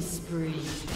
Spree.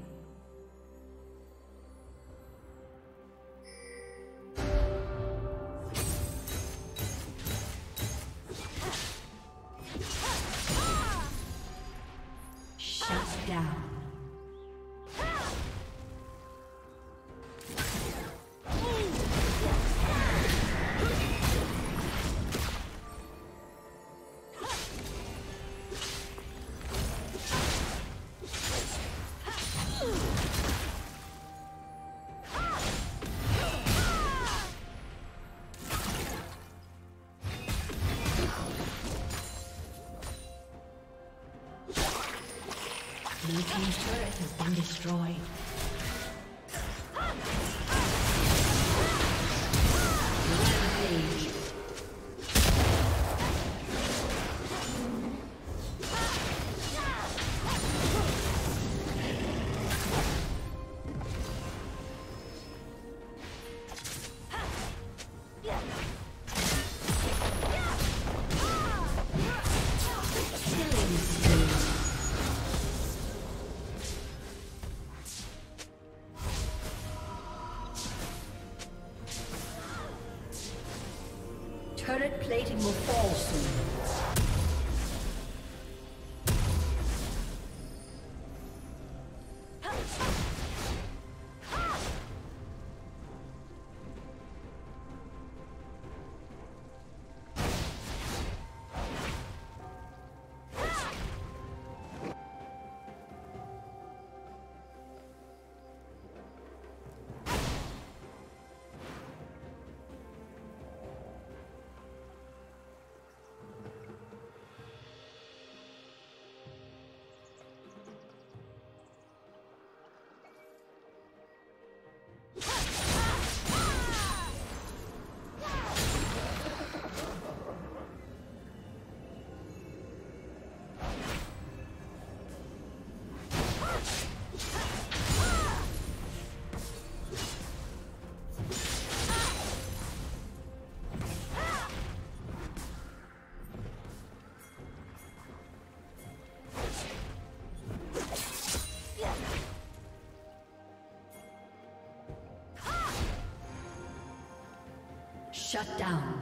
Destroyed. Shut down.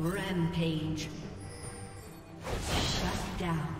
Rampage. Shut down.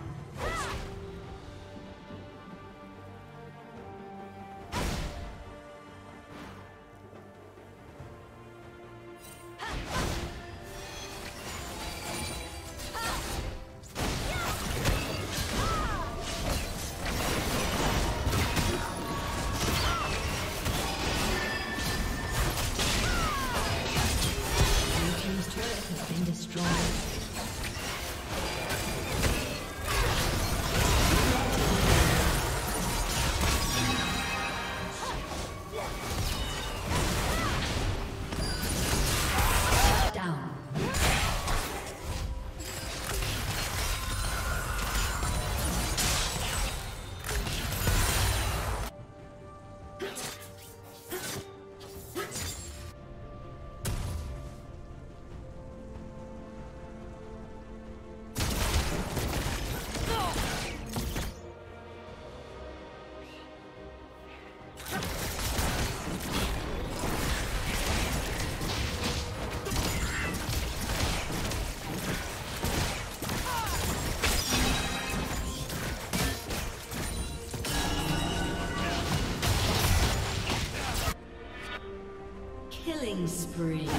Killing spree.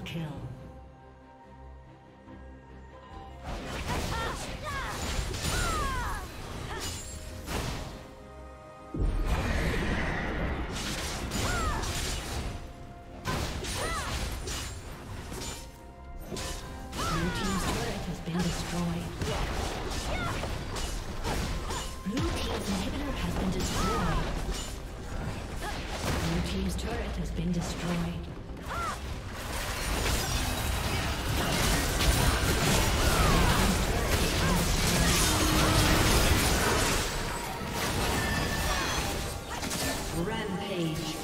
Kill. Slain